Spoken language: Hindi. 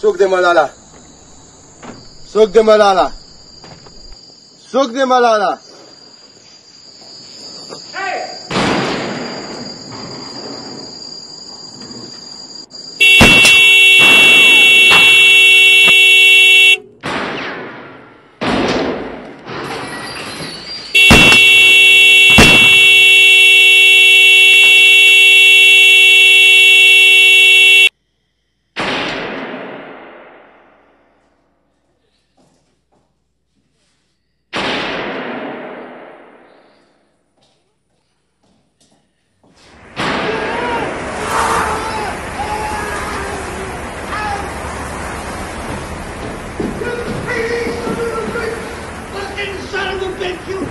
सुख दे मलाला। सुख दे मलाला। सुख दे मलाला। Thank you.